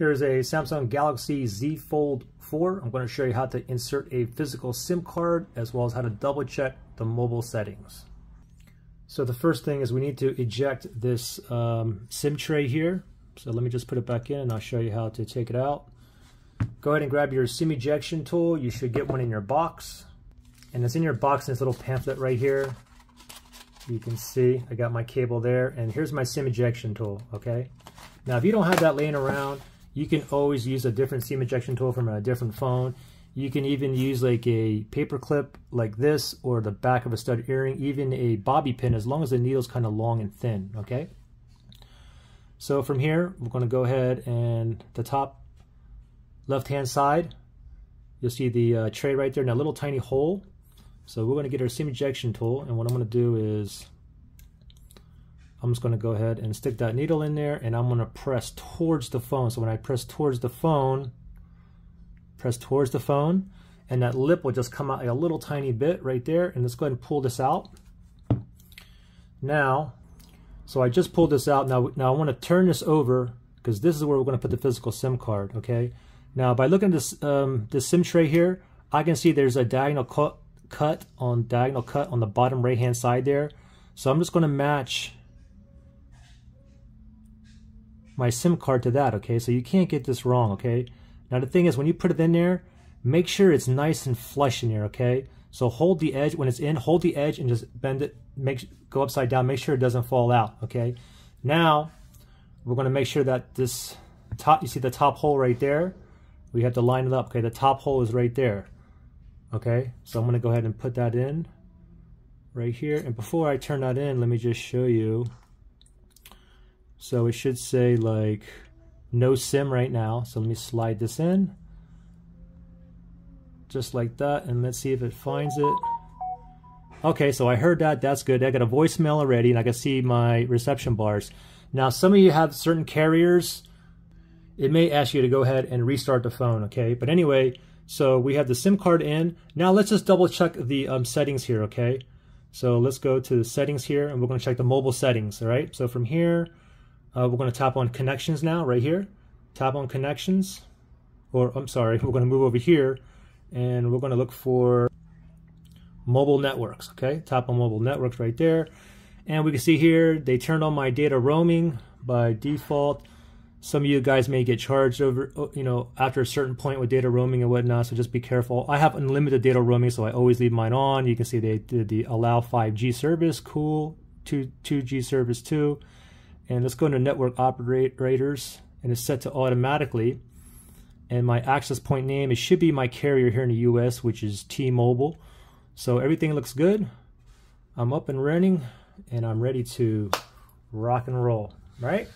Here's a Samsung Galaxy Z Fold 4. I'm going to show you how to insert a physical SIM card as well as how to double check the mobile settings. So the first thing is we need to eject this um, SIM tray here. So let me just put it back in and I'll show you how to take it out. Go ahead and grab your SIM ejection tool. You should get one in your box. And it's in your box in this little pamphlet right here. You can see I got my cable there and here's my SIM ejection tool, okay? Now if you don't have that laying around, you can always use a different SIM ejection tool from a different phone. You can even use like a paper clip like this or the back of a stud earring, even a bobby pin as long as the needle's kind of long and thin, okay? So from here, we're going to go ahead and the top left-hand side, you'll see the uh, tray right there in a little tiny hole. So we're going to get our SIM ejection tool and what I'm going to do is I'm just going to go ahead and stick that needle in there and I'm going to press towards the phone. So when I press towards the phone, press towards the phone and that lip will just come out a little tiny bit right there and let's go ahead and pull this out. Now, so I just pulled this out. Now, now I want to turn this over because this is where we're going to put the physical SIM card, okay? Now, by looking at this, um, this SIM tray here, I can see there's a diagonal cut, cut on diagonal cut on the bottom right hand side there. So I'm just going to match my SIM card to that, okay? So you can't get this wrong, okay? Now the thing is, when you put it in there, make sure it's nice and flush in there, okay? So hold the edge, when it's in, hold the edge and just bend it, make go upside down, make sure it doesn't fall out, okay? Now, we're gonna make sure that this top, you see the top hole right there? We have to line it up, okay? The top hole is right there, okay? So I'm gonna go ahead and put that in right here. And before I turn that in, let me just show you so it should say like no sim right now. So let me slide this in. Just like that. And let's see if it finds it. Okay, so I heard that. That's good. I got a voicemail already and I can see my reception bars. Now, some of you have certain carriers. It may ask you to go ahead and restart the phone, okay? But anyway, so we have the SIM card in. Now let's just double check the um, settings here, okay? So let's go to the settings here and we're gonna check the mobile settings, all right? So from here, uh, we're going to tap on connections now, right here. Tap on connections, or I'm sorry, we're going to move over here and we're going to look for mobile networks, okay? Tap on mobile networks right there. And we can see here, they turned on my data roaming by default. Some of you guys may get charged over, uh, you know, after a certain point with data roaming and whatnot, so just be careful. I have unlimited data roaming, so I always leave mine on. You can see they did the allow 5G service, cool, 2, 2G service too. And let's go into network operators and it's set to automatically. And my access point name, it should be my carrier here in the US, which is T-Mobile. So everything looks good. I'm up and running and I'm ready to rock and roll, right?